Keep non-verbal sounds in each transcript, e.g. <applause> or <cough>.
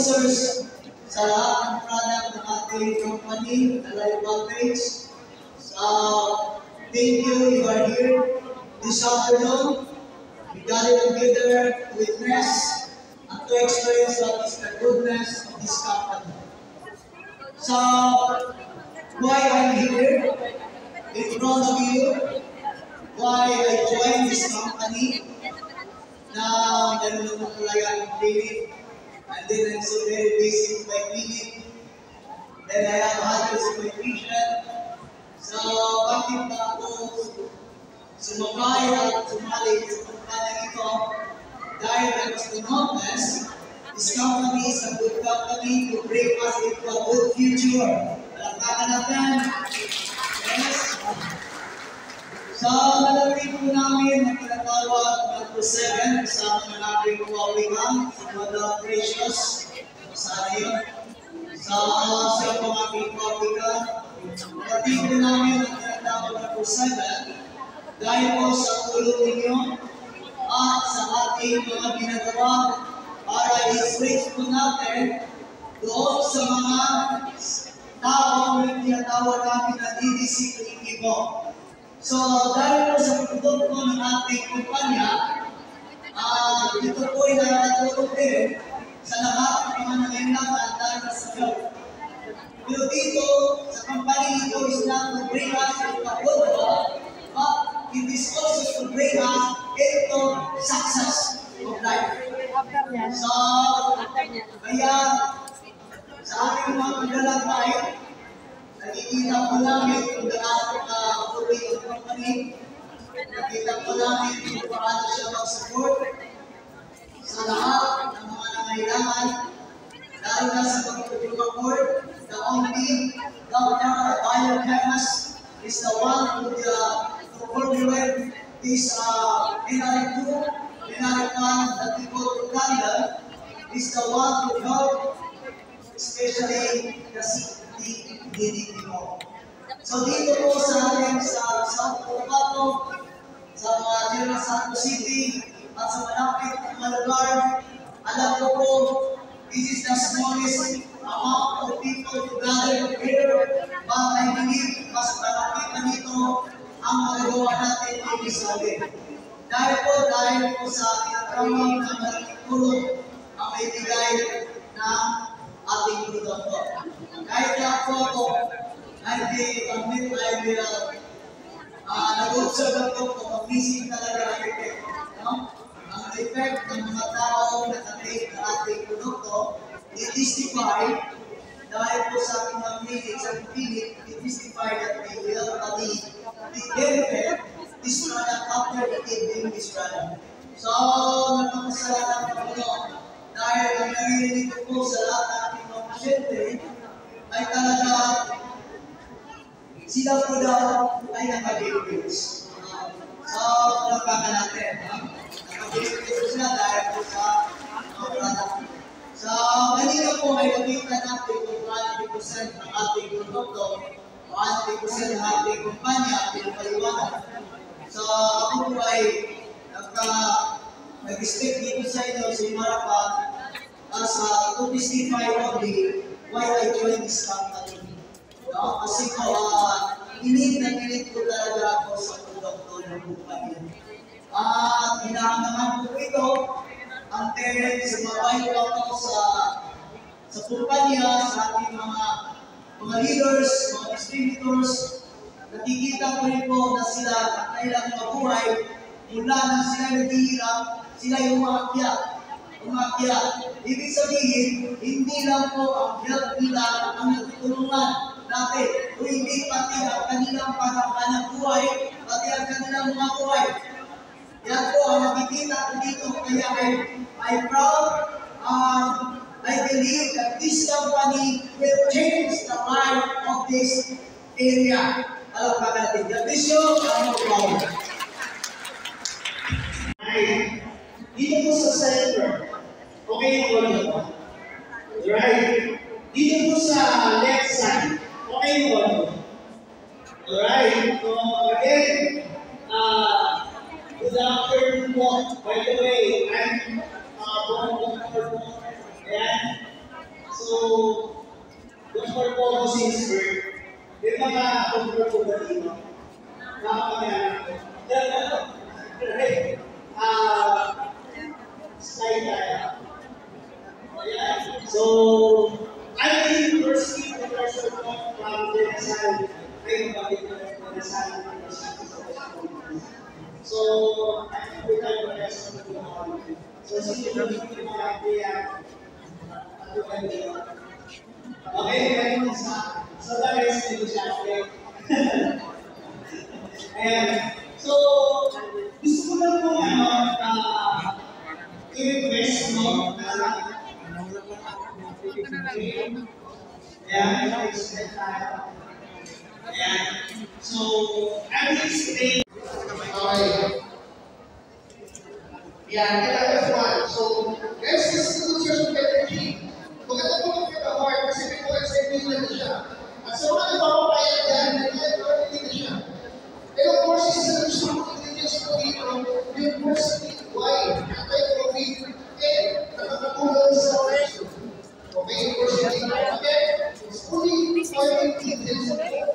users sa lahat product ng ating company, Alay Package. Uh, thank you, you are here this afternoon. We gathered together to witness and to experience what is the goodness of this company. So, why I'm here in front of you, why I joined this company, na meron naman talaga ang clinic. And then I'm so very busy with my clinic. Then I have others in my vision. So, bakit na ako sumabay at sumali sa kumpanya ito? dahil ang Astronautes, this company is a good company to bring us into a good future. Palakpakan natin. Yes. Sa lalapit po namin na tinatawag na to 7, kasama na namin po kawihan, si Mother Precious, sa yun. Sa sa mga aking kawihan, lalapit po namin na tinatawag na 7, dahil po sa tulong ninyo at sa ating mga ginagawa para i-switch po natin doon sa mga tao na tinatawag natin na didisiplin mo. So, dahil po sa produkto ng ating kumpanya, ah ito po ay nakatulong din sa lahat ng mga nangyayaman dahil sa health. Pero dito, sa company ito is not to bring us into a good but it is also to bring us into success of life. So, kaya sa ating mga paglalakbay, nakikita po namin kung gaano ka-uri yung company, nakikita po namin kung paano siya mag-support sa lahat ng mga nangailangan, lalo na sa pag-report, the only or biochemist is the one who uh, to formulate this uh, NRF2, NRF1 that we call Uganda, is the one who help especially the city DDPO. So dito po sa ating sa South Cotabato, sa mga General Santos City, at sa malapit na mga lugar, alam ko po, this is the smallest amount of people to gather here, but I believe mas malapit na nito ang magagawa natin ang isabi. Dahil po, dahil po sa tinatawag na malaking tulong ang may bigay ng ating produkto. Kahit na po ako, ay di pamit ay uh, nag-observe ako kung amazing talaga ang effect. No? Ang effect ng mga tao na natin ng ating produkto, i-testify dahil po sa ating mga clinic, sa clinic, i-testify that they will uh, the, benefit this product after it being this product. So, nagpapasalamat po dahil ang naririnig ko po sa lahat ng ating mga pasyente ay talaga sila po daw ay nakabilis. So, palakpakan natin. po sila dahil po sa mga product. Kanina po ay nakita natin kung 20% ng ating produkto o 20% ng ating kumpanya pinapaliwanag. So, ako po ay nagka nag-stick dito sa inyo sa Imarapan as a to testify only why I joined this company. No? Kasi po, uh, init na init ko talaga ako sa produkto ng kumpanya. At hinahangahan ko ito until sumabay ko ako sa sa kumpanya, sa ating mga mga leaders, mga distributors, nakikita ko rin po na sila ang kailang mabuhay mula nang sila naghihirap, sila yung umakyat. Umakyat. Ibig sabihin, hindi lang po ang health nila ang nagtutulungan natin, kundi pati ang kanilang panghanap buhay, pati ang kanilang mga buhay. Yan po ang nakikita ko dito. Kaya I, I proud, um, I believe that this company will change the life of this area. Alam ka natin. You. I'm proud. Right. Dito po sa center, okay po dito. Right. Dito po sa left side, okay po dito. Alright. So again, uh, good afternoon po. By the way, I'm uh, born Dr. po. Ayan. So, Dr. po since birth. May mga Dr. po ba dito? Nakakamayanan ko. <laughs> Right. Ah, slide tayo. So, I'm the University Professor of from Denasal. Ay, bakit ko ng Denasal So, I'm the Professor of Technology. So, sino yung mga kaya ano ba yun? Okay, ganun sa so the rest the chapter. <laughs> Ayan. So, gusto ko lang po ano, uh, i-request mo na Tayo. Ayan. So, I will explain. Okay. F1. So, guys, this is the church. Maganda po ng the heart kasi may po exciting na siya. At sa mga nagpapapayag yan, na siya. And of course, isa na gusto ko ingredients ko dito, yung personally why, anti-COVID, and nakakatulong sa operation. Okay, of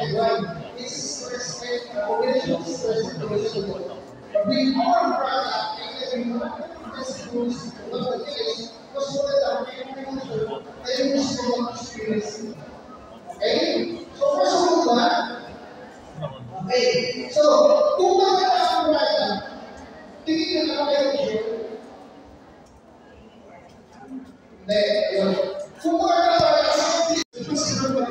we are product and we want this rules of the case was so that our agriculture they will strong experience. Okay? So first of all, what? Okay. So, kung bakit ang product, tingin na lang kayo Hindi, yun. Kung bakit ang product, ito sila ba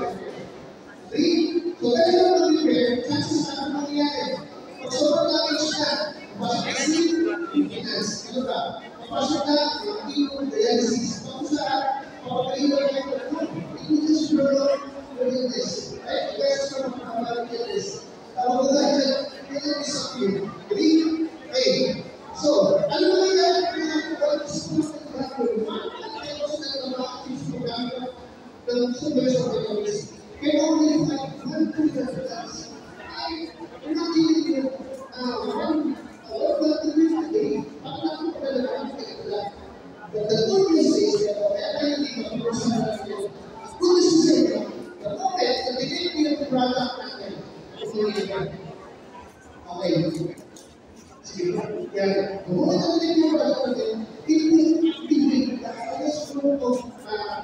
Okay? So, dahil lang mag-prepare, chances na ang mangyayari. Pag na, pasok na si maintenance. Ano ba? Pasok na, dialysis. Papapaliwan. Hindi na siguro doing this. Right? Kaya sa mga this. Tawag ko dahil na, kailan disappear. Agree? Okay. So, ano ba yan? Kaya kung school na gagawin, ano kayo sa mga active program of the community? Can only find one two difference. I, we're not dealing with uh, one, all the things a day. I'm not going to let them But the good news is that whatever you leave a person that you good news is that the moment that they didn't give the product natin, it's only one. Okay. Sige. Yan. The moment that they give the product natin, it will activate the highest group of uh,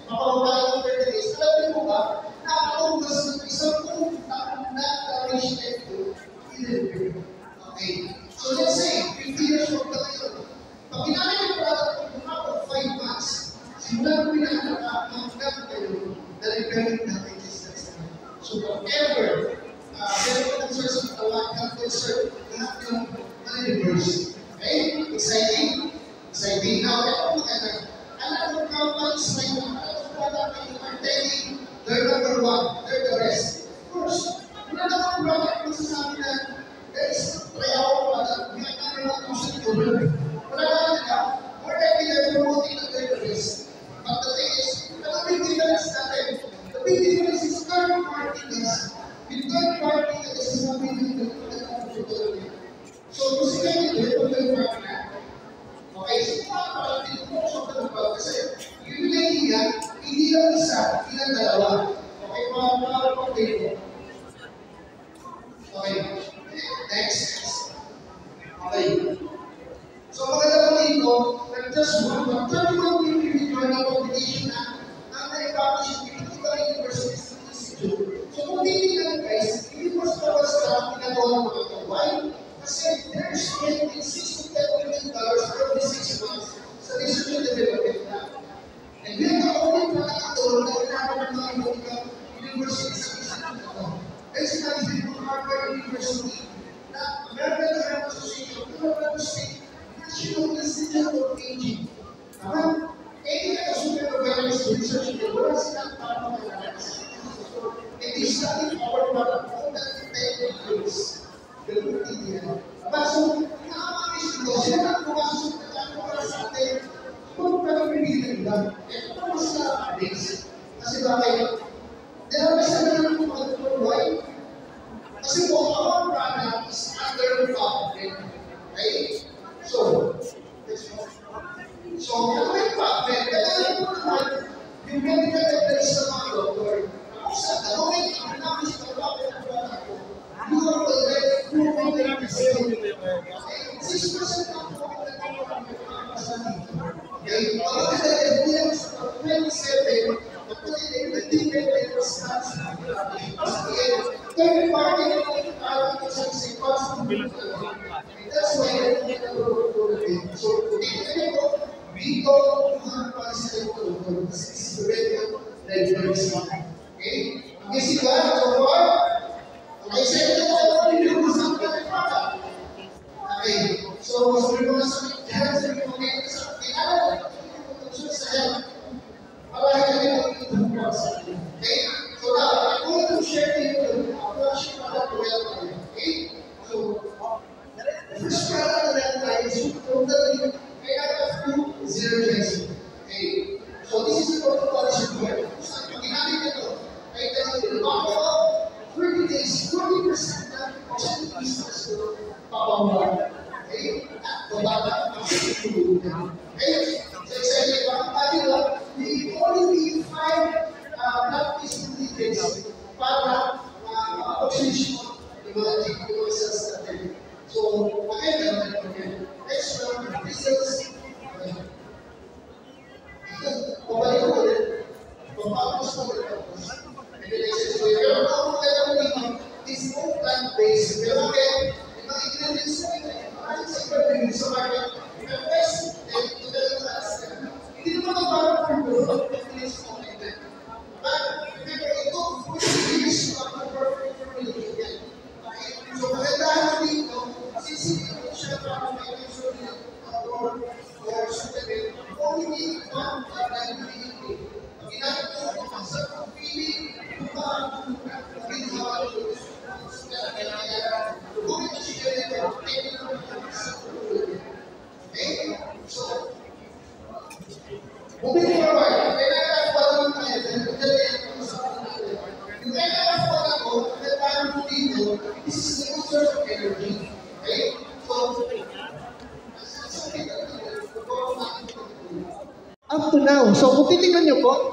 let's say, Right? Ano yan? So, check sa pangyayari yan. You want antioxidant 25, 1 million grams per second. Yan. Okay, sir. One is 2 million per second. So, ano yung sabihin nun? Guys, yung, yung sinasabi na 40% mapapabala ng 30 days, alam niyo po ba, napakaugas ng isang kung na-nourish na ito, Okay. So let's say, 50 years old ka ngayon. Pag ginamit yung product mo, about 5 months, simula mo pinakakamagat kayo, delivery natin is next time. So whatever, uh, meron ka concern sa katawan, health concern, lahat Existe uma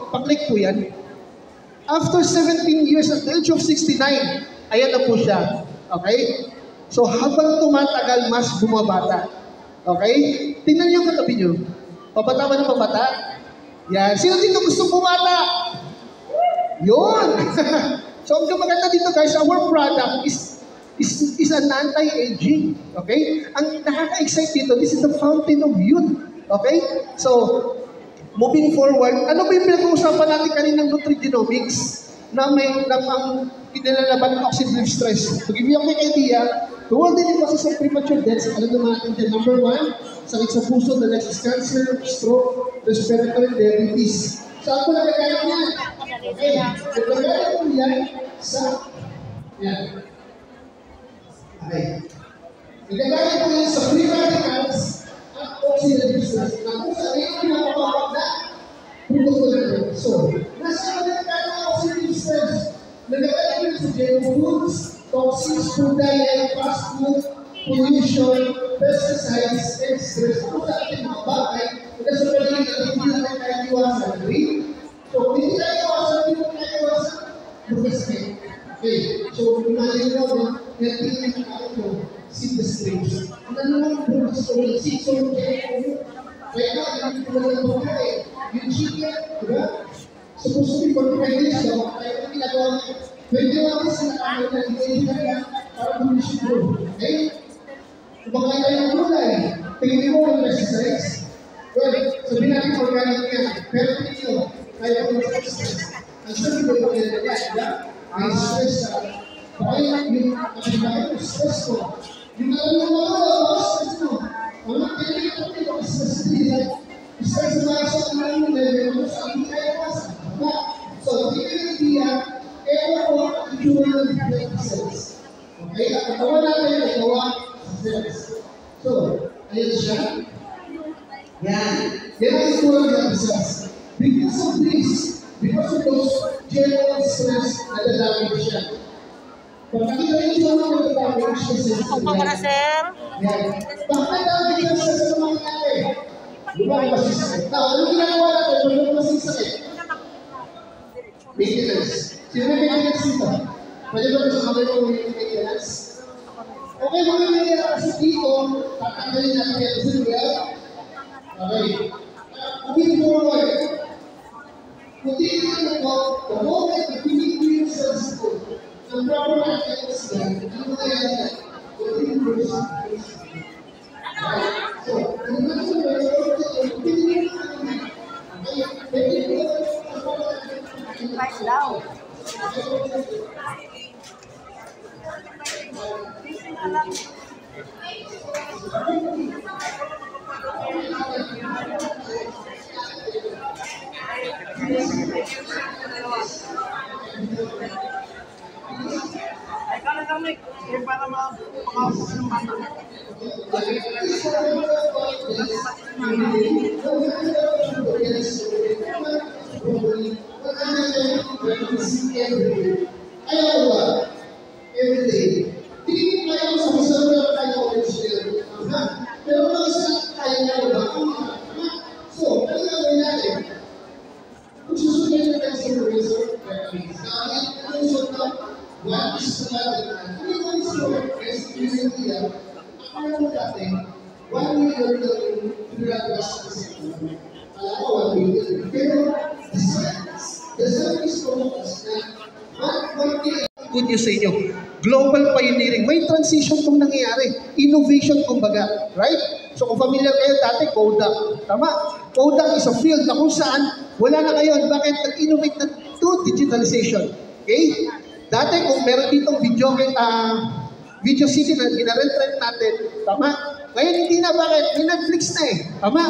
Paklik po yan. After 17 years at the age of 69, ayan na po siya. Okay? So habang tumatagal, mas bumabata. Okay? Tingnan niyo ang katabi niyo. Pabata ba ng pabata? Yan. Sino dito gusto bumata? Yun! <laughs> so ang maganda dito guys, our product is is, is an anti-aging. Okay? Ang nakaka-excite dito, this is the fountain of youth. Okay? So, Moving forward, ano ba yung pinag-uusapan natin kaninang nutrigenomics na may na pinalalaban ng oxidative stress? To give you a quick idea, the world in causes of premature deaths, alam naman natin dyan. Number one, sakit sa puso, the next is cancer, stroke, respiratory diabetes. Saan ko nagkakaroon yan? Okay, nagkakaroon yan sa... Yan. Okay. Nagkakaroon ko yan sa free radicals at oxidative stress na kung saan yung pinapapawag na produkto natin. So, nasa nagagalit ng oxidative stress, nagagalit ko sa GMO foods, toxins, food diet, fast food, pollution, pesticides, and stress. Kung sa ating mga bagay, na sa paligid at hindi natin kaya iwasan. Agree? So, hindi tayo iwasan, hindi tayo iwasan, mag-escape. Okay, so imagine mo na na yung tao mo, seed the streams. Ang po gusto ko yung seed, kaya ko kaya nga, hindi ko lang kaya Yung chicken, di ba? Supposed to be for pregnant siya, kaya ang ginagawa niya, pwede naman sa nakano na hindi kaya para bumishi ko. Okay? Kumakain tayo ng gulay. Tingin mo yung exercise. Well, sabihin natin organic yan. Pero tingin nyo, kaya ko mag-exercise. Ang sabi ko yung kaya yan, di ba? May stress ka. Yung kapitbahay mo, stress ko. Yung mo mga mga stress mo. Mga kailangan ko ito, stress nila. Stress na sa mga mo, level mo sa hindi kaya pasa. Diba? So, hindi ka yung idea, ewan ko ang itsura ng different. Okay? At katawan natin ay gawa sa cells. So, ayan siya. Yan. Yan ang itsura ng cells. Because of this, because of those general stress, nadadamage siya. Pag nakita yung itsura ng nadadamage siya sa cells, Opo, para sir. yan. Bakit dami ka sa sa mga nangyari? Di ba ang masisakit? Now, ano ginagawa natin? Pag may masisakit? Maintenance. Sino may maintenance dito? Pwede ba sa kamay mo yung maintenance? Okay, mga maintenance dito, tatanggalin natin yan sa lugar. Okay. Moving forward, kung titignan mo, the moment na pinipili yung cells ko, ng proper maintenance yan, ano mangyayari yan? Continuing process. So, kung nasa mo, kung pinipili mo natin, okay, pwede mo Price daw. Ayaw ba? Every day. Tingin ko kayo sa isang mga tayo ko yung sila. Ha? Pero mga isa kaya nga ba? Ha? So, ano gagawin natin? Kung susunod na tayo sa reason, dahil ang usap na, one is ano is to is using niya, akala mo dati, one million yung pinagawas sa sector. Alam ko, one million. Pero, the science, the science focus na, one, one million good news sa inyo. Global pioneering. May transition kung nangyayari. Innovation kumbaga. Right? So kung familiar kayo dati, Kodak. Tama? Kodak is a field na kung saan wala na ngayon. Bakit? Nag-innovate na to digitalization. Okay? Dati kung meron ditong video, uh, video city na ginarent-rent natin, tama? Ngayon hindi na. Bakit? May Netflix na eh. Tama?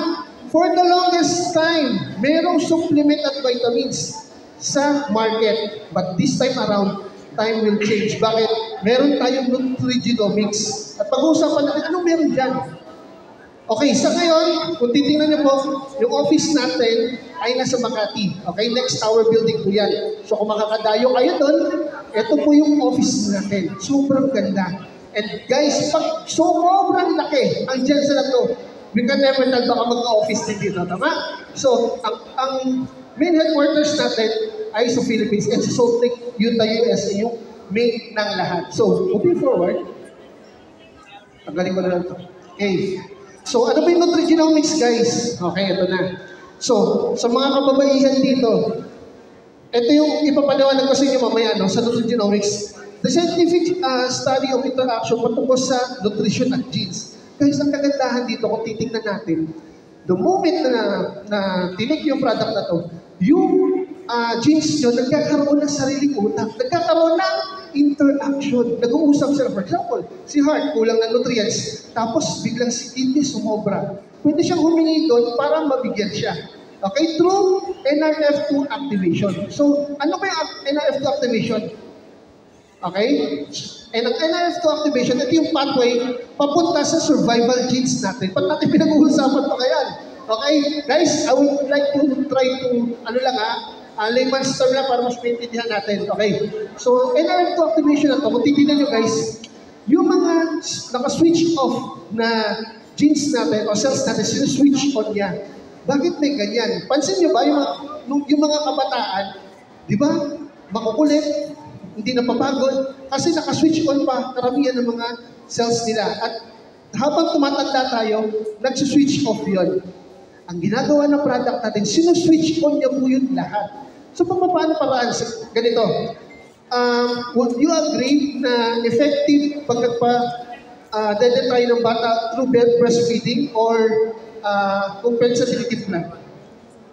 For the longest time, merong supplement at vitamins sa market. But this time around, time will change. Bakit? Meron tayong nutrigenomics. At pag-uusapan natin, anong meron dyan? Okay, sa ngayon, kung titingnan niyo po, yung office natin ay nasa Makati. Okay, next tower building po yan. So kung makakadayo kayo doon, ito po yung office natin. Sobrang ganda. And guys, pag sobrang laki ang dyan sa to, we can never tell baka mag-office din dito, tama? So, ang, ang main headquarters natin ay sa Philippines and sa Salt Lake, Utah, USA, yung main ng lahat. So, moving forward, tanggalin ko na lang ito. Okay. So, ano ba yung nutrigenomics, guys? Okay, ito na. So, sa mga kababaihan dito, ito yung ipapaliwanag ko sa inyo mamaya no, sa nutrigenomics. The scientific uh, study of interaction patungkol sa nutrition at genes. Guys, ang kagandahan dito kung titingnan natin, the moment na, na tinik yung product na to, yung ah, genes nyo, nagkakaroon ng sariling utak. Nagkakaroon ng interaction. Nag-uusap sila. For example, si Heart, kulang ng nutrients. Tapos biglang si Kidney sumobra. Pwede siyang humingi doon para mabigyan siya. Okay, through NRF2 activation. So, ano ba yung ac- NRF2 activation? Okay? And ang NRF2 activation, ito yung pathway papunta sa survival genes natin. Ba't natin pinag-uusapan pa kaya? Okay? Guys, I would like to try to, ano lang ha, uh, layman's term lang para mas maintindihan natin. Okay? So, NRF2 activation na to, kung titignan nyo guys, yung mga naka-switch off na genes natin o cells natin, switch on niya. Bakit may ganyan? Pansin nyo ba yung mga, yung mga kabataan, di ba, makukulit, hindi napapagod, kasi naka-switch on pa karamihan ng mga cells nila. At habang tumatanda tayo, nag-switch off yon. Ang ginagawa ng product natin, sino-switch on niya po yun lahat. So, pa- paano paraan? Ganito, um, would you agree na effective pag nagpa uh, tayo ng bata through breastfeeding or uh, compensative lang?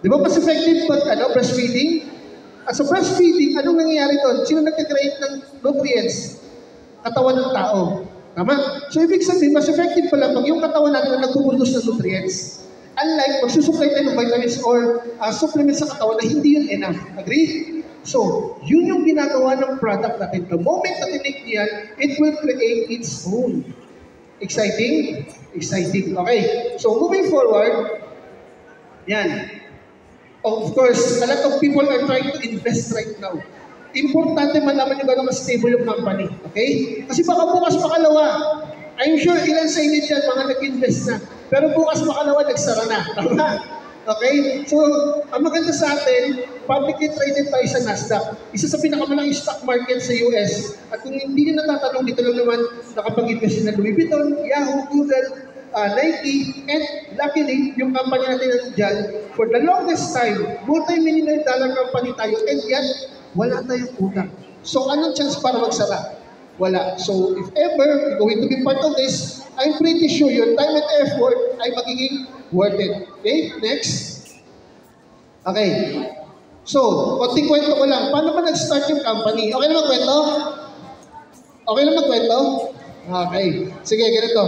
Di ba mas effective pag ano, breastfeeding? As a breastfeeding, anong nangyayari doon? Sino nagka-create ng nutrients? Katawan ng tao. Tama? So, ibig sabihin, mas effective pala pag yung katawan natin ang nagpuproduce ng nutrients. Unlike, magsusupply tayo ng vitamins or uh, supplements sa katawan na hindi yun enough. Agree? So, yun yung ginagawa ng product natin. The moment na tinik niyan, it will create its own. Exciting? Exciting. Okay. So, moving forward, yan. Of course, a lot of people are trying to invest right now. Importante malaman nyo gano'ng stable yung company. Okay? Kasi baka bukas makalawa. I'm sure ilan sa inyo dyan mga nag-invest na. Pero bukas makalawa, nagsara na. <laughs> Tama? Okay? So, ang maganda sa atin, publicly traded tayo sa Nasdaq. Isa sa pinakamalaking stock market sa US. At kung hindi nyo natatanong, dito lang naman nakapag-invest na Louis Vuitton, Yahoo, Google, uh, Nike, and luckily, yung company natin nandiyan, for the longest time, multi-million dollar company tayo, and yet, wala tayong utang. So, anong chance para magsara? Wala. So, if ever you're going to be part of this, I'm pretty sure your time and effort ay magiging worth it. Okay? Next. Okay. So, konting kwento ko lang. Paano ba nag-start yung company? Okay na magkwento? Okay na magkwento? Okay. Sige, ganito.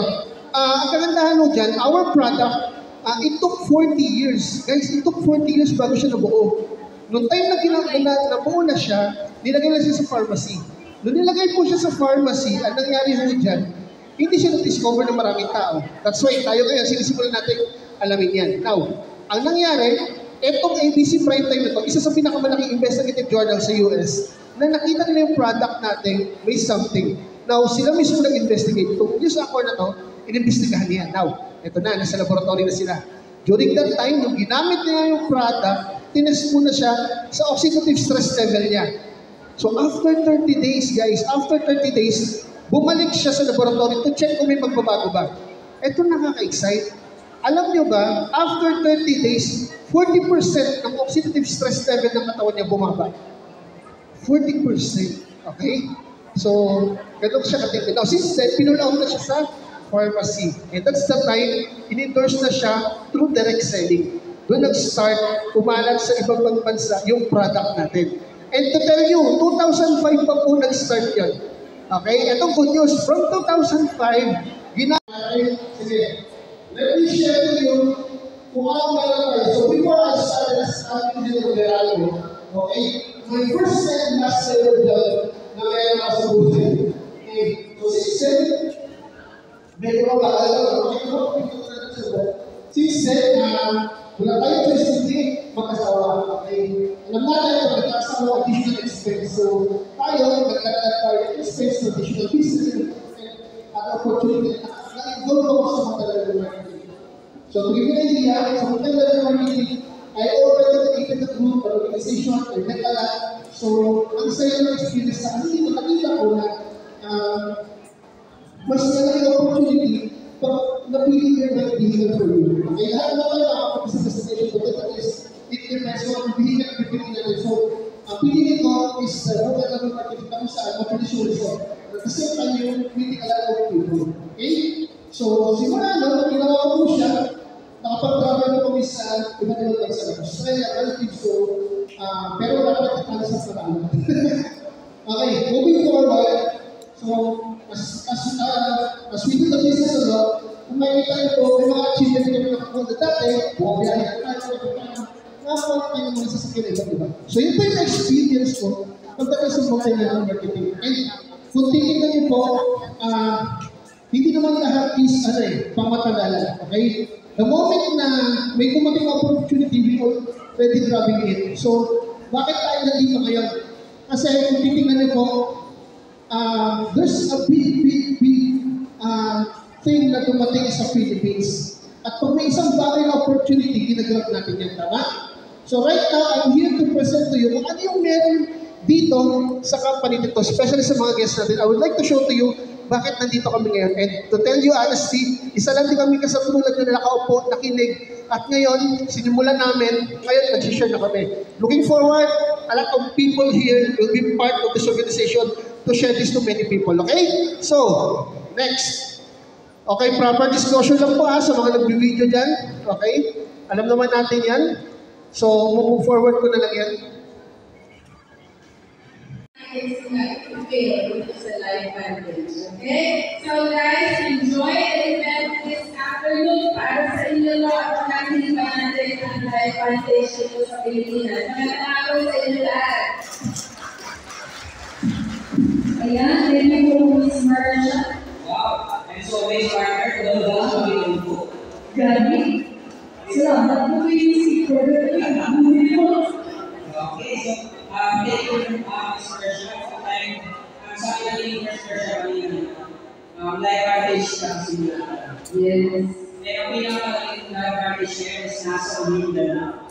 Ah, ang kagandahan mo dyan, our product, ah, it took 40 years. Guys, it took 40 years bago siya nabuo. Noong time na, gina- na nabuo na siya, nilagay na siya sa pharmacy. Noong nilagay po siya sa pharmacy, ang nangyari ho dyan, hindi siya na-discover ng maraming tao. That's why tayo ngayon, sinisimulan natin alamin yan. Now, ang nangyari, etong ABC Primetime na to, isa sa pinakamalaking investigative journal sa US, na nakita nila yung product natin, may something. Now, sila mismo nag-investigate. Itong sa ako na to, inimbestigahan niya. Now, ito na, nasa laboratory na sila. During that time, nung ginamit niya yung product, tinest muna siya sa oxidative stress level niya. So after 30 days, guys, after 30 days, bumalik siya sa laboratory to check kung may magbabago ba. Ito nakaka-excite. Alam niyo ba, after 30 days, 40% ng oxidative stress level ng katawan niya bumaba. 40%. Okay? So, ganun siya katingin. Now, since then, pinulaw na siya sa pharmacy. And that's the time, in-endorse na siya through direct selling. Doon nag-start, kumalat sa ibang bang bansa yung product natin. And to tell you, 2005 pa po nag-start yun. Okay? Itong good news, from 2005, ginagawa, sige, let me share to you kung ano meron. So before I started as acting dito Verano, okay, my first and last seller job na meron ako sa buhay. Okay, so since then, meron ako alam, okay, ako, since then, wala tayo choice hindi mag-asawa. Okay, alam natin, pagkakasawa, additional expense. So, tayo, nagkakalat tayo ng expense, additional business, and at opportunity, na-involve ako sa mga talaga marketing. So to give you an idea, sa Hotel Level Marketing, I already created a group, an organization, I met a lot. So, ang saya ng experience sa kasi dito nakita ko na uh, mas ang opportunity pag napili ka ng vehicle for you. Okay, lahat naman na ako sa destination ko, that is, it depends on vehicle na pipili natin. So, ang pinili ko is uh, Hotel Level Marketing kung saan mapili resort. At the same time, yung meeting a lot of people. Okay? So, simula no, ginawa ko siya, nakapag-travel na po umuwi sa iba't ibang bansa. Australia, relatives ko, ah, pero kita sa paraan. <laughs> okay, moving forward, so, as, as, uh, as we do the business of law, kung makikita niyo po, may mga achievement kami nakapunta dati, buwabiyahe na tayo, nakakuha tayo ng mga sasakyan na iba't iba. So, yun po yung experience ko pagdating sa multi-level marketing. And kung titignan niyo po, ah, hindi naman lahat is ano eh, pamatalala. Okay? The moment na may kumating opportunity, we already grabbing it. So, bakit tayo nandito ngayon? Kasi kung titignan niyo po, uh, there's a big, big, big uh, thing na dumating sa Philippines. At pag may isang bagay na opportunity, ginagrab natin yan, tama? So right now, I'm here to present to you kung ano yung meron dito sa company nito, especially sa mga guests natin. I would like to show to you bakit nandito kami ngayon. And to tell you honestly, isa lang din kami kasatulad na nakaupo, nakinig. At ngayon, sinimulan namin, ngayon nag-share na kami. Looking forward, a lot of people here will be part of this organization to share this to many people. Okay? So, next. Okay, proper disclosure lang po ha sa mga nag-video dyan. Okay? Alam naman natin yan. So, move forward ko na lang yan. It's like fail, it's a life. Okay? So guys, enjoy the event this afternoon para sa inyo lahat at natin natin ang life advantage sa Pilipinas. Magandang araw sa inyo lahat. Ayan, thank you po Miss Marsha. Wow! And so, Miss Parker, ganda lang kami ng po. Grabe. Salamat po kayo si Okay, so, um, thank you, uh, Miss Kershaw, for time. Um, sabi na ni Miss Kershaw kanina, um, life advantage kasi nila. Yes. Pero pinakamagaling life advantage niya is nasa Mindanao.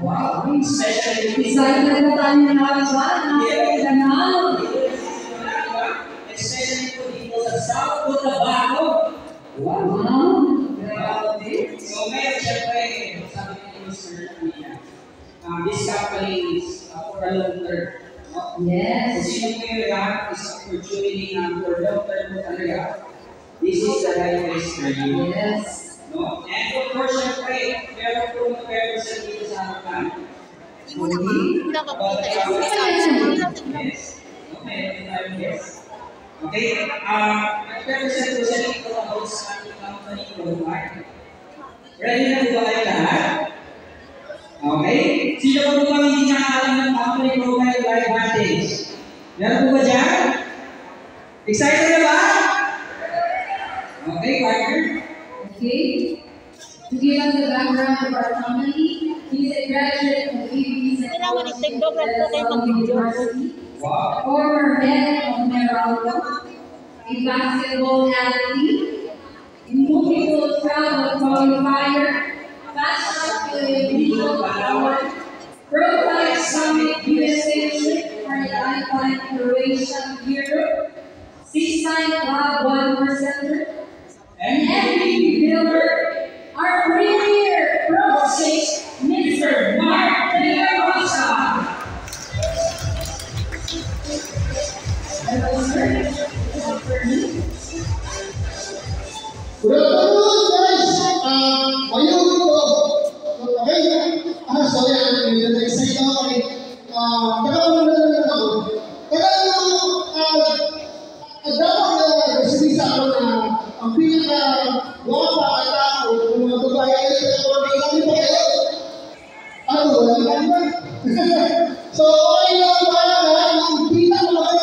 Wow! Especially with Excited na tayo na dyan. Nakakita Especially po dito sa South Cotabato. Wow! Grabe. So ngayon, syempre, sabi ni Mr. kanina, um, this company is a long term. Yes. Kung sino is opportunity na for long term this is the right. No? And of course, syempre, meron po mga dito sa harapan. Hindi mo isa. Yes. Meron tayong yes. Okay, uh, nag-represent ko sa dito about sa ating company worldwide. Ready na ba kayo lahat? Okay. Sino po ba hindi nakakalam ng company worldwide live advantage? Meron po ba dyan? Excited na ba? Okay, partner. Okay. To give us the background of our company, he's a graduate of AB's Kailangan former head of a basketball athlete, a multiple travel qualifier, fast track to a regional award, Pro Life Summit USA trip for the Icon Croatia Europe, six-time Club One and MVP builder, our premier Pro Six, Mr. Mark so, okay lang ba na yung pinakamagandang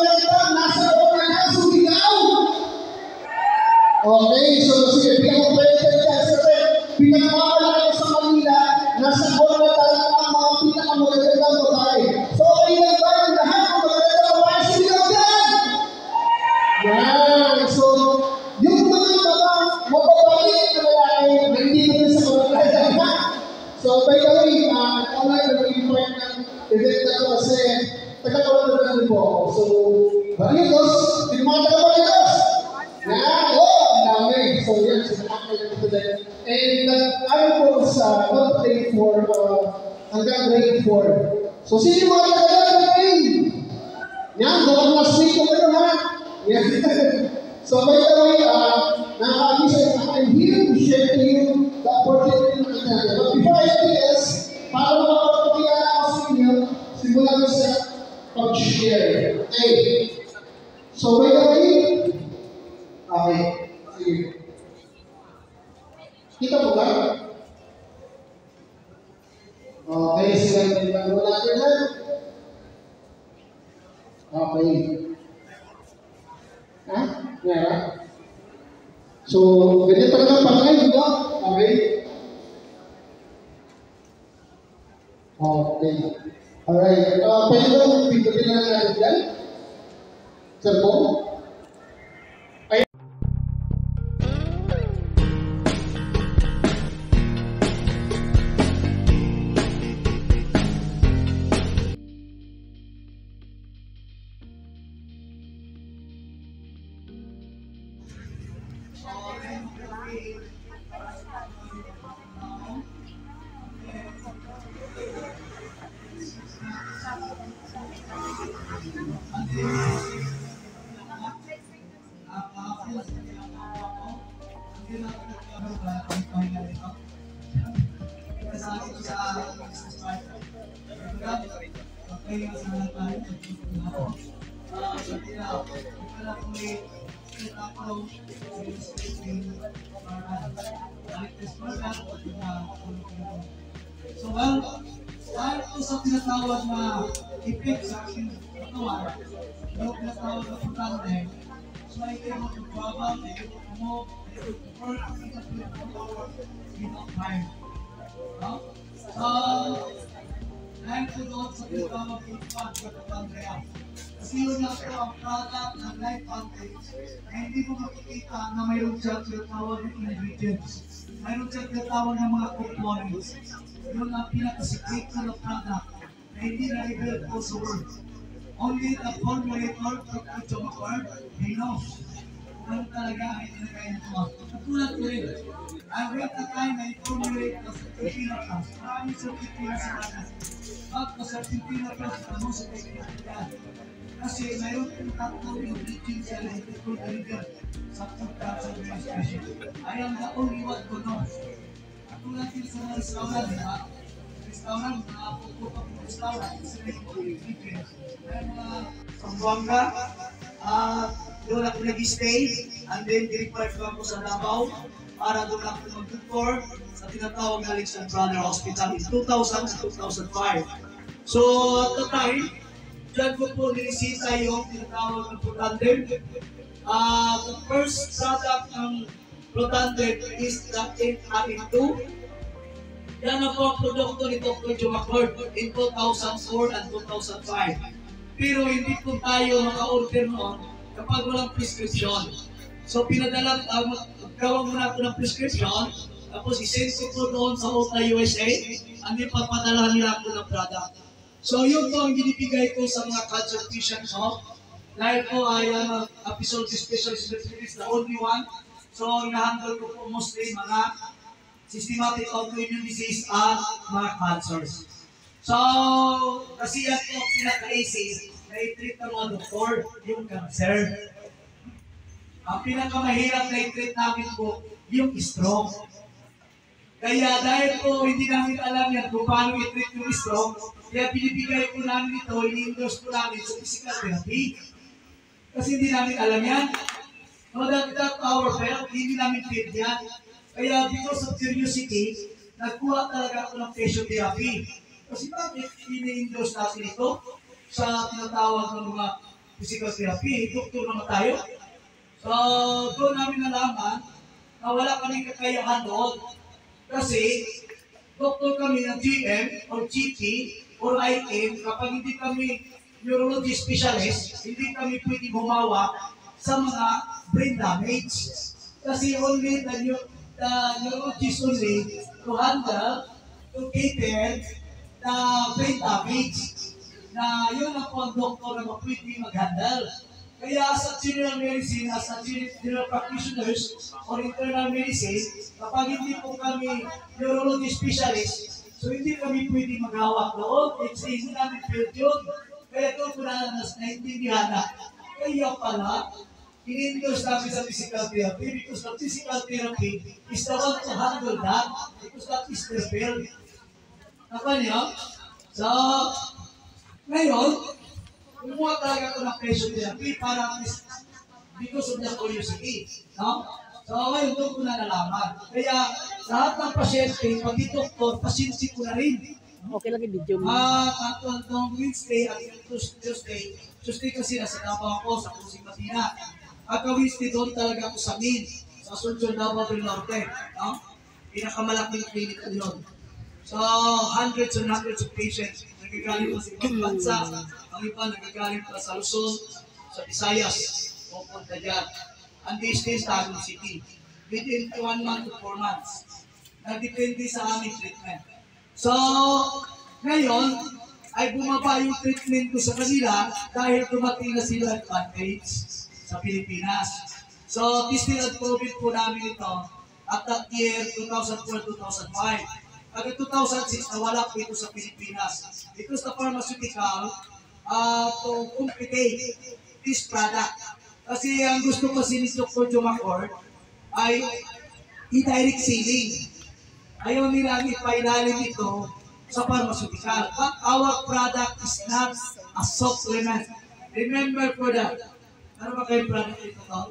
So, well, dahil po sa tinatawag na effect sa aking katawan, yung tinatawag na putante, so ay kayo magbaba, kayo mo, kayo or ang tinatawag in of time. No? So, dahil po doon sa tinatawag yung pagkakatante, kasi yun lang po ang product ng life vantage na hindi mo makikita na mayroon siya tinatawag ng ingredients. Mayroon siya tinatawag ng mga components. Yun ang pinakasikip na product na hindi na-reveal po sa word. Only the formulator of the Jomakor, he knows ano talaga ang itinagay ng mga. Katulad ko rin, I wait the time na i-formulate the Filipino class. Marami sa Filipino sa akin. At sa Filipino class, ano sa Filipino kasi mayroon pong tatlong ingredients sa hindi ko narigan sa pagkakas sa species. I am the only one who knows. Katulad din sa mga restaurant, ba? Restaurant, mga puputok ng restaurant, may mga ingredients. May mga Pampanga, ah, doon ako nag-stay, and then direct ko ako sa Davao, para doon ako mag-tour sa tinatawag na Alexander Brother Hospital in 2000 to 2005. So, at the time, Diyan ko po nilisita yung tinatawag ng Protander. Ah, the first product ng Protander is the NRM2. Yan na po ang produkto ni Dr. Joe McCord in 2004 and 2005. Pero hindi po tayo maka-order noon kapag walang prescription. So pinadala, uh, gawa muna ako ng prescription, tapos isend ko doon sa OTA USA, and then papadala nila ako ng product. So yun po ang binibigay ko sa mga cancer patients ko. Dahil po I am a episode specialist is the only one. So ina-handle ko po mostly mga systematic autoimmune disease at mga cancers. So, kasi yan po ang pinaka-ACEs na i-treat ng mga doktor, yung cancer. Ang pinakamahirap na i-treat namin po, yung stroke. Kaya dahil po hindi namin alam yan kung paano i-treat yung stroke, kaya binibigay po namin ito, ini-endorse po namin sa physical therapy. Kasi hindi namin alam yan. No, that, that our help, hindi namin fit yan. Kaya because of curiosity, nagkuha talaga ako ng physiotherapy. Kasi bakit ini-endorse natin ito sa tinatawag ng mga physical therapy? Doktor naman tayo. So, doon namin nalaman na wala kaming kakayahan doon. Kasi, doktor kami ng GM or GP or IM, kapag hindi kami neurology specialist, hindi kami pwedeng humawa sa mga brain damage. Kasi only the, neu- the neurologist only to handle, to cater the brain damage. Na yun ang po ang doktor na pwede mag-handle. Kaya sa general medicine, as a gen- general practitioners or internal medicine, kapag hindi po kami neurology specialist, so hindi kami pwede maghawak doon. It's hindi namin field yun. Kaya doon ko na nas naintindihan na, kaya pala, in-endorse namin sa physical therapy because the physical therapy is the one to handle that because that is their field. Nakuha niyo? So, ngayon, kumuha talaga ako ng patient therapy para at least because of the curiosity. No? So, ngayon doon ko na nalaman. Kaya, lahat ng pasyente, pag doktor, pasyente ko na rin. Okay lang yung video mo. Ah, at noong Wednesday at Tuesday, Tuesday kasi nasa Davao ako sa Kusing Matina. At Wednesday doon talaga ako sa Min, sa Asunción Davao del Norte. No? Pinakamalaking clinic ko yun. So, hundreds and hundreds of patients nagagaling pa sa ibang bansa. Ang iba nagagaling pa sa Luzon, sa Visayas, pupunta dyan. These days, Tagum City. Within one month to four months. Nagdepende sa aming treatment. So, ngayon, ay bumaba yung treatment ko sa kanila dahil dumating na sila advantage sa Pilipinas. So, tested at COVID po namin ito at that year, 2004-2005. Hanggang 2006, nawala po ito sa Pilipinas. Because the pharmaceutical uh, to compete this product. Kasi ang gusto kasi ni Dr. Jumacor ay i-direct selling. Ayaw nilang ipailalim ito sa pharmaceutical. But our product is not a supplement. Remember for that. Ano ba kayo product ito to?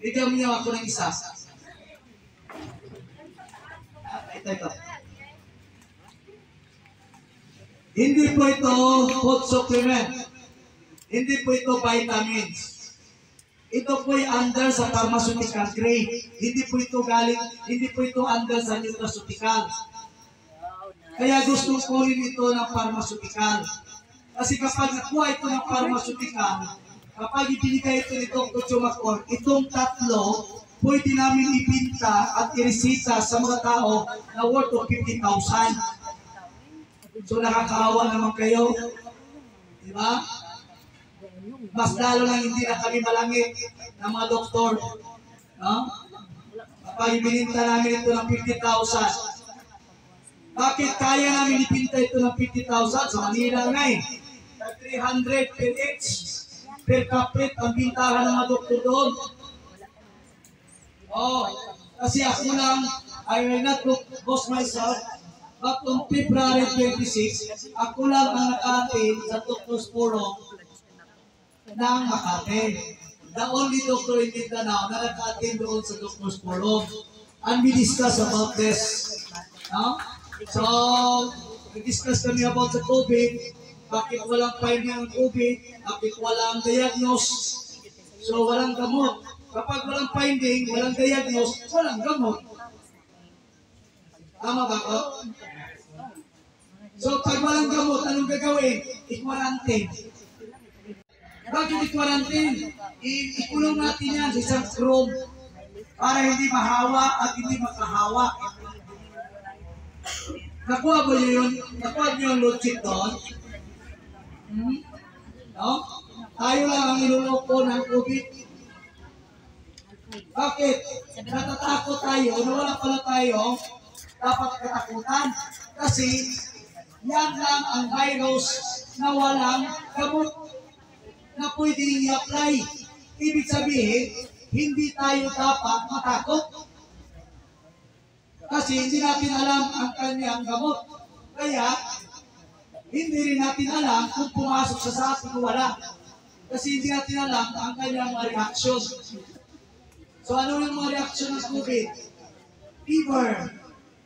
Bigyan mo niyo ako ng isa. Ah, ito, ito. Hindi po ito food supplement. Hindi po ito vitamins. Ito po ay under sa pharmaceutical grade. Hindi po ito galing, hindi po ito under sa nutraceutical. Kaya gusto ko rin ito ng pharmaceutical. Kasi kapag nakuha ito ng pharmaceutical, kapag ibinigay ito ni Dr. Chumacor, itong tatlo, pwede namin ipinta at iresita sa mga tao na worth of 50,000. So nakakahawa naman kayo. Di ba? Mas lalo lang hindi na kami malangit ng mga doktor. No? Kapag ibininta namin ito ng 50,000, bakit kaya namin ipinta ito ng 50,000? Sa Manila nga eh. 300 per each. Per kapit ang bintahan ng mga doktor doon. Oh, kasi ako lang, I will not boast myself, but on February 26, ako lang ang nakatin sa Doctor's Forum ng Makati. The only doctor in Mindanao na naka-attend doon sa Doctor's Forum. And we discuss about this. No? So, nag-discuss kami about sa COVID, bakit walang finding ng COVID, bakit walang diagnose, so walang gamot. Kapag walang finding, walang diagnose, walang gamot. Tama ba ko? So, pag walang gamot, anong gagawin? I-quarantine. Bakit i-quarantine? Ikulong natin yan sa isang room para hindi mahawa at hindi makahawa. Nakuha niyo yun? Nakuha niyo yung logic doon? Hmm? No? Tayo lang ang niloloko ng COVID. Bakit? Natatakot tayo, nawala pala tayo, dapat katakutan. Kasi, yan lang ang virus na walang gamot na pwede i-apply. Ibig sabihin, hindi tayo dapat matakot. Kasi hindi natin alam ang kanyang gamot. Kaya, hindi rin natin alam kung pumasok siya sa atin o wala. Kasi hindi natin alam ang kanyang mga reaksyon. So ano yung mga reaksyon ng COVID? Fever.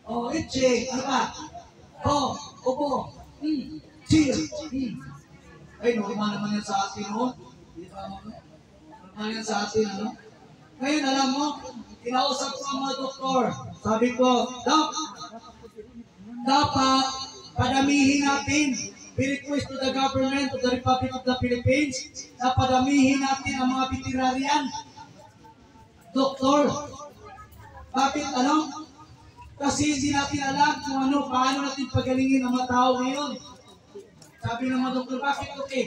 Oh, itching. Ano ba? O, upo. Hmm. Chill. Hmm. Ay, normal naman yan sa atin, no? Di ba? Normal yan sa atin, ano? Ngayon, alam mo, kinausap ko ang mga doktor. Sabi ko, Doc, dapat padamihin natin. Request to the government of the Republic of the Philippines na padamihin natin ang mga veterinarian. Doktor, bakit ano? Kasi hindi natin alam kung ano, paano natin pagalingin ang mga tao ngayon. Sabi ng mga doktor, bakit okay?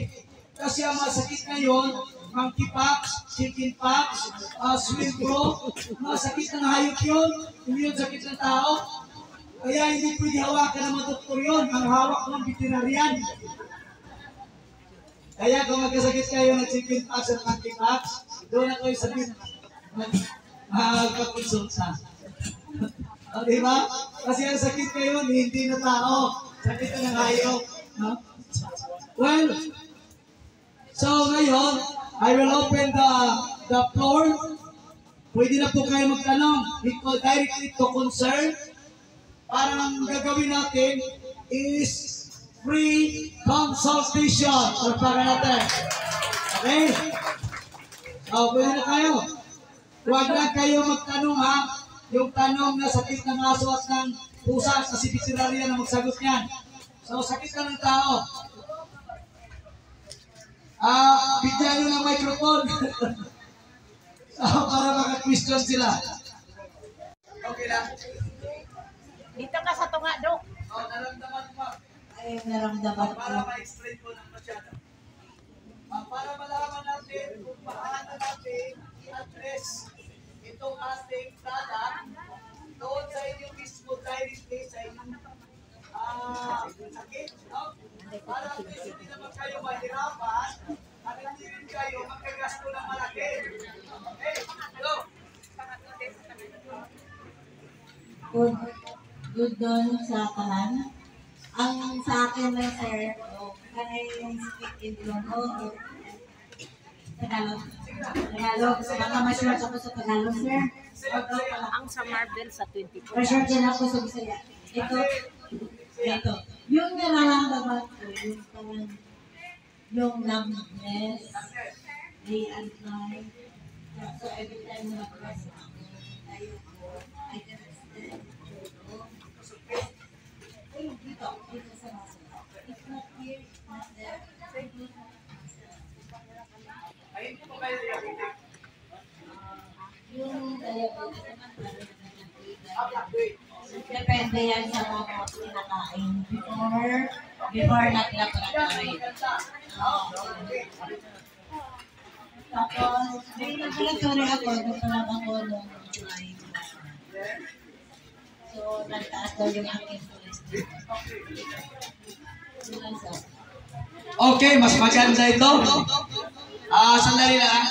Kasi ang mga sakit ngayon, monkeypox, chickenpox, uh, swine flu, mga sakit ng hayop yun, hindi yun sakit ng tao. Kaya hindi pwede hawakan ng mga doktor yun, ang hawak ng veterinarian. Kaya kung magkasakit kayo ng chicken pox at monkeypox, doon na kayo sa bin magpakonsulta. O, di ba? Kasi ang sakit kayo, hindi na tao. Sakit na ng hayop. No? Well, so ngayon, I will open the the floor. Pwede na po kayo magtanong. Directly to concern. Parang gagawin natin is free consultation. Para natin. Okay? O, pwede na kayo. Huwag na kayo magtanong ha. Yung tanong na sakit ng aso at ng pusa kasi veterinarian na magsagot niyan. So, sakit ka ng tao. Ah, bigyan nyo ng microphone. <laughs> so, para maka-question sila. Okay lang. Dito ka sa tunga, Dok. Oh, naramdaman mo. Ay, naramdaman Para ma-explain ko ng masyado. Ah, para malaman natin kung paano natin i-address itong ating product doon sa inyong mismo directly sa inyong ah, sakit. No? Para at least hindi naman kayo mahirapan at hindi rin kayo magkagasto ng malaki. Okay? Go! good, good doon sa tanan. Ang sa akin lang, sir, can I speak in Ilonggo Tagalog? Tagalog. Baka ma-short ako sa Tagalog, sir. Ang sa Marvel sa 24. Ma-short din ako sa Bisaya. Ito, ito. Yung nararamdaman ko, yung parang, yung numbness, day and night. So every time na ako, tayo ko, I can extend ko. Ayun, dito, dito sa muscle. It's not here, it's not there. Ayun po kayo diabetic. Yung diabetes naman, parang nagkakita. Ah, fluctuate. Depende yan sa mga kinakain before, before nag-laboratory. Tapos, may nag-laboratory ako, doon pa lang ako noong July. So, nagtaas daw yung aking cholesterol. Okay, mas maganda ito. Ah, sandali lang.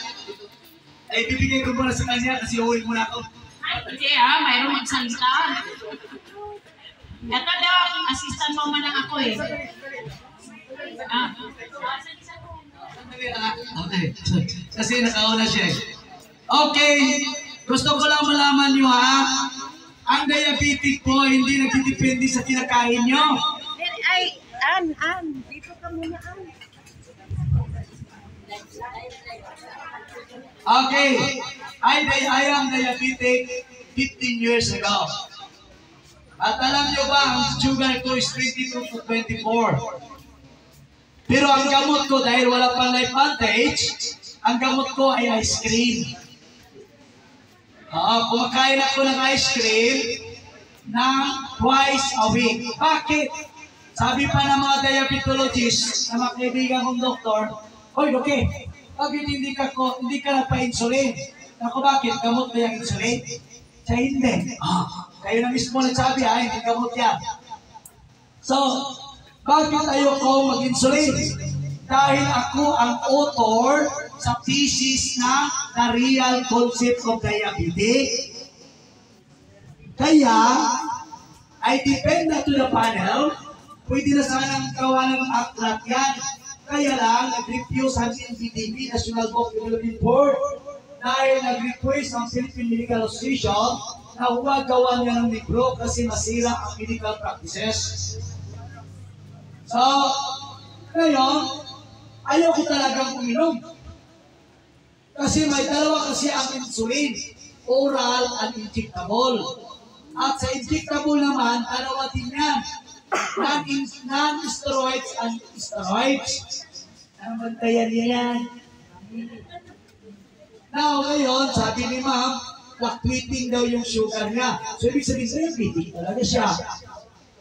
Ay, bibigay ko muna sa kanya kasi uwi muna ako. Hindi ah, mayroong magsalita. Ito daw, assistant mo man lang ako eh. Ah, ah. Okay. Kasi nakauna siya eh. Okay. Gusto ko lang malaman nyo ha. Ang diabetic po hindi nagtitipindi sa kinakain nyo. ay, an, an, dito ka muna an. Okay. I, I am diabetic 15 years ago. At alam nyo ba, ang sugar ko is 22 to 24. Pero ang gamot ko, dahil wala pang life advantage, ang gamot ko ay ice cream. Oo, kumakain ako ng ice cream na twice a week. Bakit? Sabi pa ng mga diabetologists na mga kaibigan kong doktor, Hoy, okay, bakit hindi ka ko, hindi ka nagpa-insulin? Ako, bakit? Gamot ba yung insulin? Sa hindi. Ah, kayo na mismo nagsabi, ha, hindi gamot yan. So, bakit ayoko mag-insulin? Dahil ako ang author sa thesis na The Real Concept of Diabetes. Kaya, I depend na to the panel, pwede na sanang gawa ng aklat yan. Kaya lang, nag-refuse ang NPDB, National Book Development Board, dahil nag-request ang Philippine Medical Association na huwag gawa niya ng libro kasi masira ang medical practices. So, ngayon, ayaw ko talagang uminom. Kasi may dalawa kasi ang insulin, oral and injectable. At sa injectable naman, dalawa din yan. Non- Non-steroids and steroids. Ang bantayan niya yan. Now, ngayon, sabi ni ma'am, fluctuating daw yung sugar niya. So, ibig sabihin, diabetic talaga siya.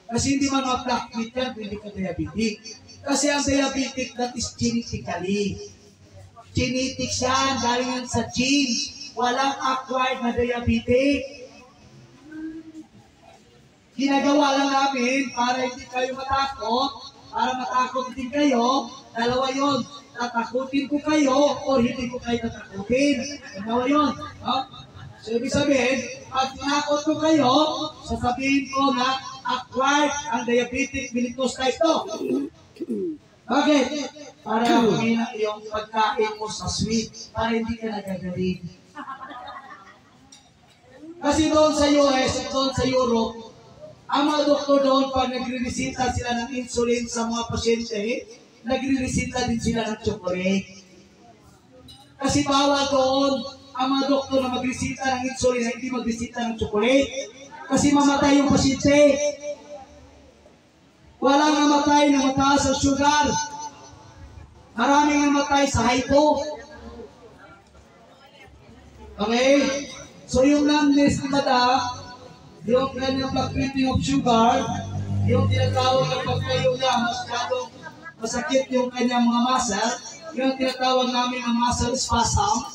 Kasi hindi man ma-fluctuate yan, hindi ka diabetic. Kasi ang diabetic, that is genetically. Genetics yan, galing yan sa genes. Walang acquired na diabetic. Ginagawa lang namin para hindi kayo matakot para matakot din kayo, dalawa yon. Tatakutin ko kayo o hindi ko kayo tatakutin. Dalawa yon. No? So, ibig sabihin, pag tinakot ko kayo, sasabihin ko na acquired ang diabetic mellitus type 2. Bakit? Para mahina yung pagkain mo sa sweet, para hindi ka nagagaling. Kasi doon sa US doon sa Europe, ang mga doktor doon, pag nagre-resita sila ng insulin sa mga pasyente, nagre-resita din sila ng chocolate. Kasi bawal doon ang mga doktor na magresita ng insulin na hindi magresita ng chocolate. Kasi mamatay yung pasyente. Walang namatay na mataas ang sugar. Maraming namatay sa hypo. Okay? So yung numbness ni Madam, yung kanyang fluctuating of sugar, yung tinatawag na pagkayo niya, masyadong masakit yung kanyang mga muscle, yung tinatawag namin ang muscle spasm.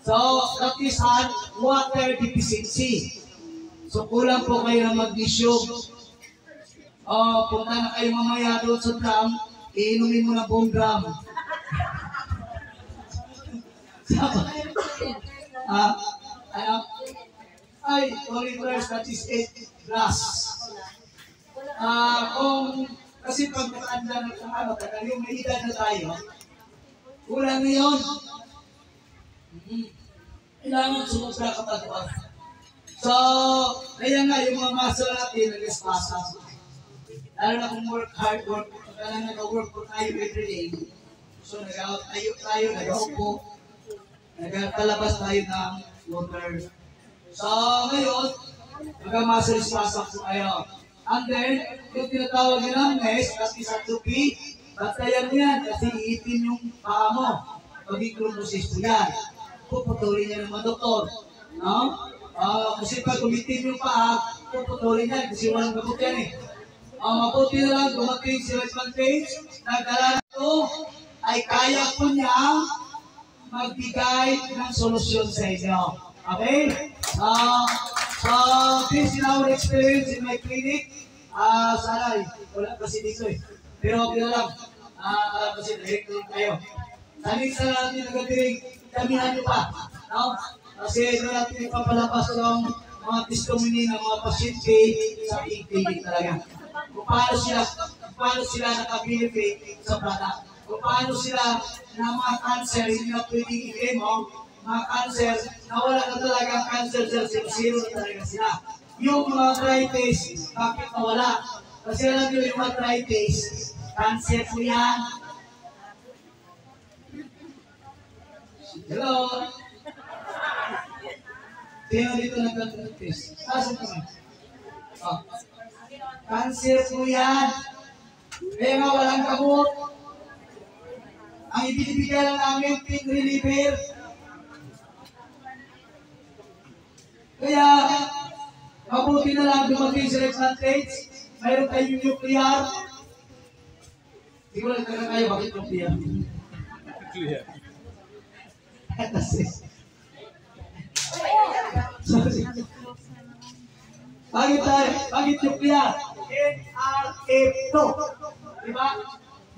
So, that is an water deficiency. So, kulang po kayo ng magnesium. Oh, punta na kayo mamaya doon sa drum, iinumin mo na buong drum. <laughs> ah? Ay, only first, that is eight glass. Ah, kung, kasi pag matanda na ng ano, tagal yung may edad na tayo, kulang na yun. Mhm. Kailangan sunod sa. So, kaya nga yung mga muscle natin, nag-espasa. Lalo na kung work hard, work, kailangan nag-work po tayo every day. So, nag-out tayo, nag-upo, nagkalabas tayo ng water. So, ngayon, mag-muscle po kayo. And then, yung tinatawag nyo ng nest, that is atrophy, batayan mo yan kasi iitin yung paa mo. Maging chromosis po yan. Puputulin niya ng doktor. No? Ah, kasi pag umitin yung paa, puputulin yan kasi walang gamot yan eh. Ang mabuti na lang dumating si Resman Page, nagdala ito ay kaya po niya magbigay ng solusyon sa inyo. Okay? Uh, so, this is our experience in my clinic. Ah, sana, wala kasi dito eh. Pero okay na lang. Ah, kasi direct lang tayo. Saling sa natin nagatiring, damihan nyo pa. No? Kasi doon natin ipapalabas ng mga testimony ng mga pasyente sa clinic talaga. Kung paano sila, kung paano sila nakabilifit sa product. Kung paano sila na mga cancer, hindi na pwedeng i-demo, mga cancer, na wala na talaga ang cancer sa zero talaga sila. Yung mga arthritis, bakit nawala? Kasi alam nyo yung arthritis, cancer po yan. Hello? Sino dito nag-arthritis? Asan naman? Oh. Cancer po yan. Kaya nga walang gamot. Ang ibinibigay lang namin, pain reliever. Kaya, mabuti na lang dumating sa advantage. Mayroon kayong nuclear. Siguro nagtaga kayo, bakit nuclear? Nuclear. Sorry. Bakit tayo? Bakit nuclear? NRF2. Diba?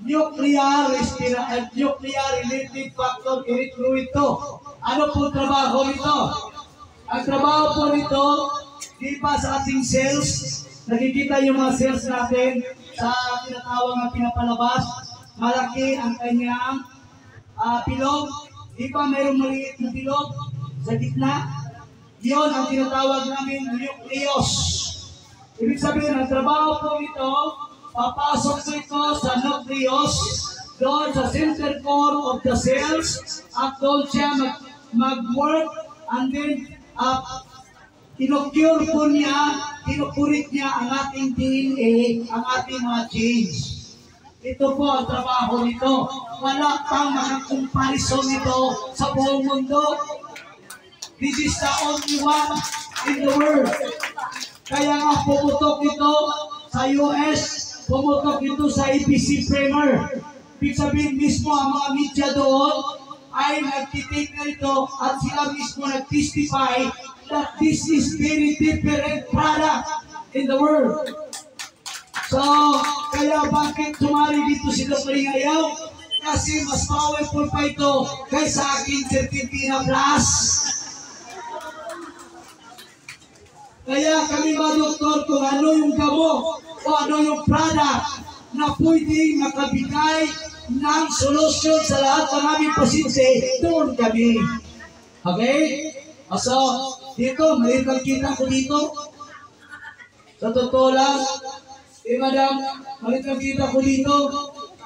Nuclear, respira- uh, nuclear related factor 2. Ano po trabaho nito? Ang trabaho po nito, di ba sa ating cells, nakikita yung mga cells natin sa tinatawag na pinapalabas, malaki ang kanyang ah, bilog. Di ba mayroong maliit na bilog sa gitna? Yun ang tinatawag namin nucleus. Ibig sabihin, ang trabaho po ito, papasok po ito sa nucleus, doon sa center core of the cells, at doon siya mag, mag-work, and then, uh, kinocure po niya, kinukurit niya ang ating DNA, ang ating mga genes. Ito po ang trabaho nito. Wala pang makakomparison nito sa buong mundo. This is the only one in the world. Kaya nga pumutok ito sa US, pumutok ito sa ABC Premier. Ibig sabihin mismo ang mga media doon ay nagtitik na ito at sila mismo nag-testify that this is very different product in the world. So, kaya bakit sumali dito si Dr. Ayaw? Kasi mas powerful pa ito kaysa aking Serpentina Plus. Kaya kami mga doktor kung ano yung gamo o ano yung product na pwedeng makabigay ng solusyon sa lahat ng aming pasyente, doon kami. Okay? So, dito, maliit kita ko dito. Sa totoo lang, eh madam, maliit kita ko dito.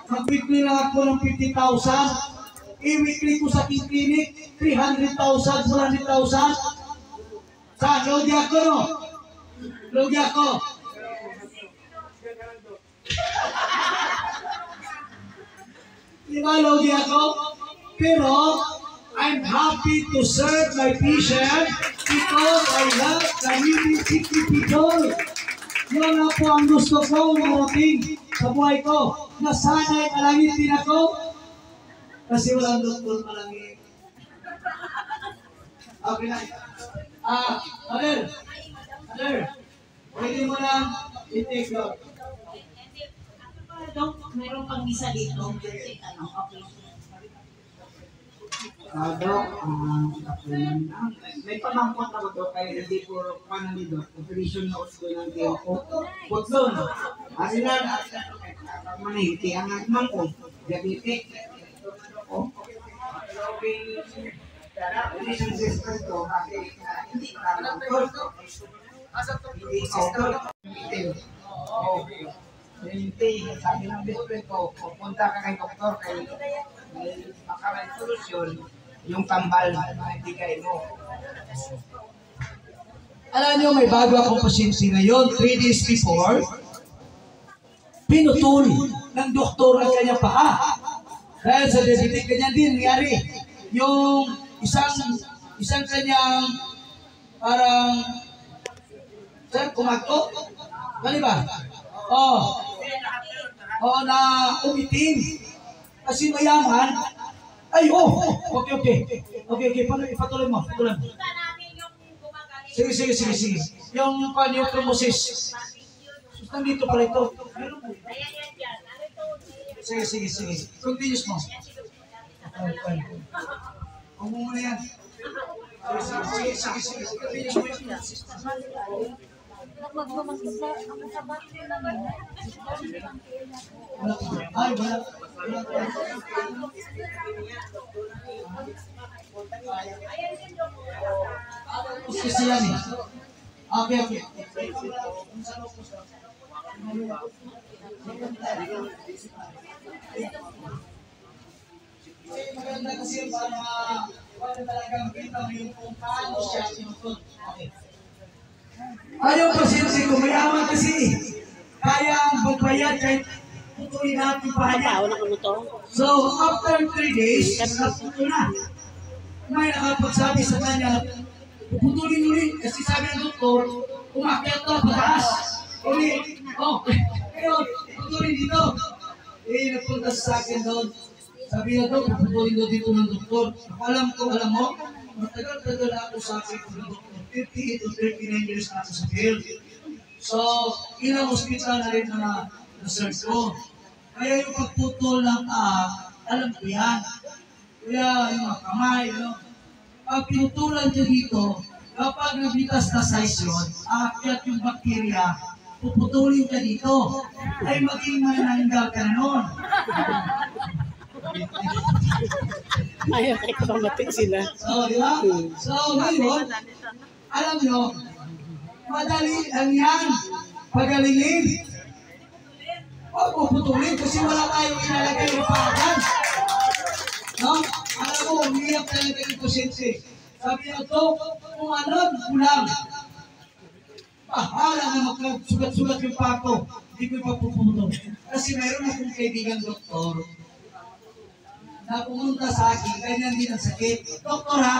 Mag-weekly lang ako ng 50,000. I-weekly ko sa aking clinic, 300,000, 400,000. Sa logi ako, no? Logi ako. Di ako? Pero, I'm happy to serve my patient because I love community sick people. Yun lang po ang gusto ko marating sa buhay ko. Nasanay malangit din ako kasi walang doktor malangit. Okay na. Ah, Mother. Mother. Pwede mo na i-take out. Ito, meron pang isa dito. Ano, okay. Uh, Dok, uh, may pamangkot ako to kaya hindi po paano ni Dok, operation na usko ng tiyo ko. Putlon, asinan, ah, ah, manahiti, ang agmang ko, diabetic. O, oh. operation system to, kasi ah, hindi pa lang to. Hindi ko. Oo. Oh. 20. Sabi ng best ko, pupunta ka kay doktor, kay baka may solusyon, yung tambal na ibigay mo. Alam niyo, may bago akong pasyente ngayon, 3 days before, pinutol ng doktor ang kanyang paa. Dahil sa diabetic, ganyan din nangyari. Yung isang isang kanyang parang sir, kumakto. Ano ba? Oh. Oh, na umitim. Kasi mayaman. Ay, oh, okay, okay. Okay, okay, paano ipatuloy mo? Patuloy mo. Sige, sige, sige, sige. Yung yung chromosis. Nandito pala ito. Sige, sige, sige. Continuous mo. Okay, okay. Mo muna yan. Sige, sige, sige. Continuous mo Kasi yan eh. Okay, okay. Kasi maganda kasi para para talaga makita mo yung kung paano siya sinutod. Okay. Ayaw pasyente ko, mayaman kasi. Kaya ang magbayad kahit putulin natin pa niya. So, after three days, naputo na. May nakapagsabi sa kanya, puputulin ulit kasi sabi ng doktor, umakyat to pataas. Uli, oh, <laughs> ngayon, putulin dito. Eh, nagpunta sa akin doon. Sabi na doon, puputulin doon dito ng doktor. Alam ko, alam mo, matagal-tagal ako sa akin ng doktor. 58 to 39 years na ako sa field. So, ilang hospital na rin na na-search ko. Kaya yung pagputol ng ah, alam ko yan. Kaya yung mga kamay, no? Pag pinutulan nyo dito, kapag nabitas na size yun, aakyat yung bakterya, puputulin ka dito, ay maging manananggal ka na nun. Ayaw kahit pamati sila. So, di ba? So, ngayon, alam nyo, madali lang yan. Pagalingin. Huwag mo putulin kasi wala tayong ilalagay ng pagan. No? Alam mo, umiyak talaga yung pasyente. Sabi niya to, kung ano, kulang. Bahala na magsugat-sugat yung pato. Hindi ko ipapuputol. Kasi mayroon akong kaibigan doktor na pumunta sa akin, ganyan din ang sakit. Doktor ha,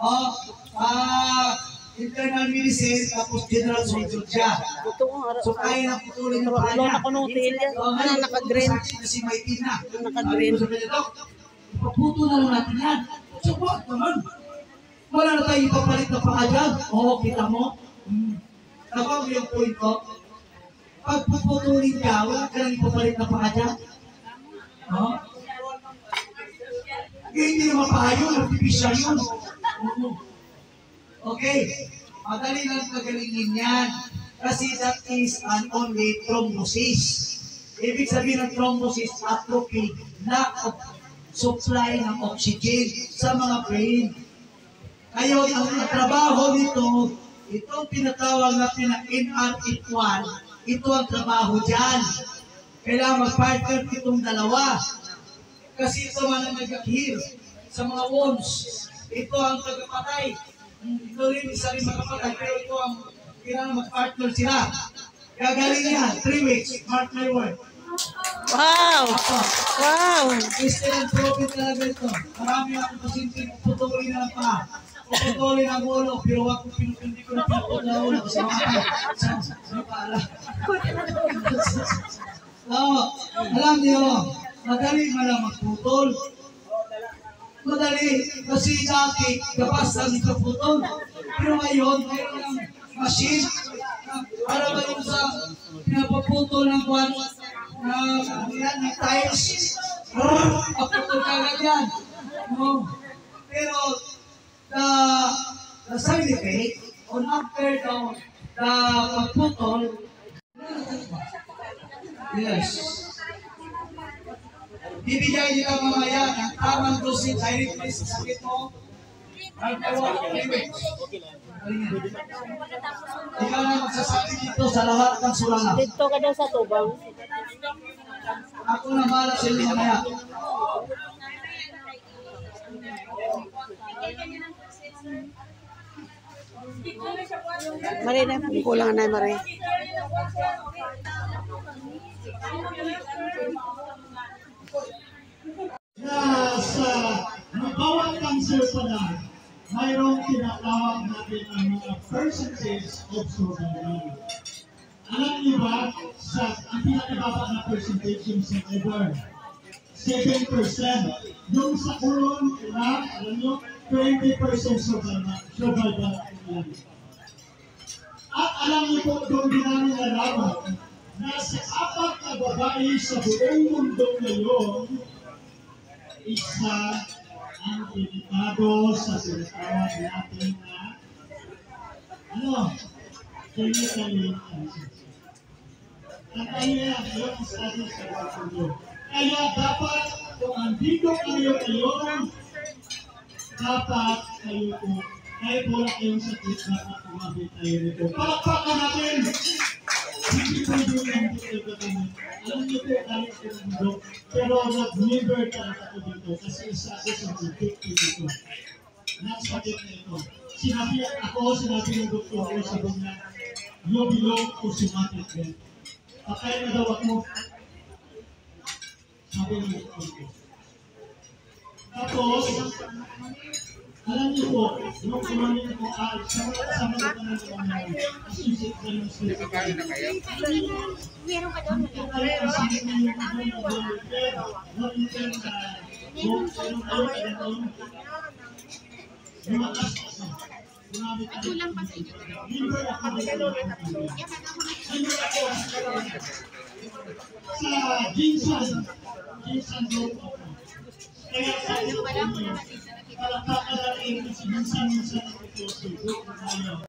oh, ah, internal medicine, tapos general surgeon siya. So kaya na putulin yung paa Ano niya. So, Ano naka-green? Kasi may tina. Naka-green. Sabi ko sa kanya, Dok, ipaputo na lang natin yan. So, what naman? Wala na tayo ipapalit na paa dyan. Oo, kita mo. Hmm. Nabago yung point ko. pag puputulin ka, wala ka nang ipapalit na paa dyan. No? Eh, hindi naman paa yun, artificial yun. Okay, madali lang pagalingin yan. Kasi that is an only thrombosis. Ibig sabihin ng thrombosis, atrophy, lack of supply ng oxygen sa mga brain. Ngayon, ang trabaho nito, itong tinatawag natin na NRF1, ito ang trabaho dyan. Kailangan mag-partner itong dalawa. Kasi ito ang nag-heal sa mga wounds. Ito ang tagapatay. Ito rin, isa rin makapatay, pero ito ang kailangan mag-partner sila. Gagaling yan, three weeks, mark my word. Wow! Ako, Wow! Christian prophet talaga ito. Marami akong pasintin, putulin na lang pa. Putulin ang ulo, pero wag ko pinupundi ko na pinutulin ang ulo. Sa mga sa sa pala. <laughs> Oo, alam niyo, madali man lang magputol. Madali, kasi dati, gapas lang ikaputol. Pero ngayon, mayroon ng machine. Para ba yung sa pinapaputol ng kwan, na, yan, ng tiles. Paputol ka agad yan. No. Pero, the, the side effect, on after the, the pagputol, yes. Bibigyan nila mamaya ng tamang dosis directly sa sakit mo. Ikaw na magsasabi dito sa lahat ng sulala. Dito ka daw sa tubang. Ako na bahala sa inyo mamaya. Mari na, kulang na mari. Sa bawat cancer pala, mayroong tinatawag natin ang mga percentage of survival. Alam niyo ba, sa ang pinakababa na percentage yung sa ever, 7%. Yung sa colon, Iraq, alam niyo, 20% survival, survival lang. At alam niyo po, doon din namin nalaman na sa apat na babae sa buong mundo ngayon, isa ang delikado sa tinatawag natin na ano, clinically cancer. At yan, yun ang study sa portfolio. Kaya dapat, kung andito kayo ngayon, dapat kayo po, kahit wala kayong sakit, dapat kumabit tayo nito. Palakpakan natin! Pero nag-liver talaga ako dito kasi isa ako sa victim dito. Nasakit na ito. Sinabi ako, sinabi ng doktor ko sa niya, you belong to somatic health. Patay na daw ako. Sabi ng doktor ko. Tapos, alam niyo po, nung kumanin ko, ah, sa sa mga tanong ko na associate ko ng sleep. Meron ka doon. Kulang pa sa inyo. Sa Jinsan, Jinsan Group Kaya sa iyo, palakpakan natin si Jinsan Jinsan ito sa group na tayo.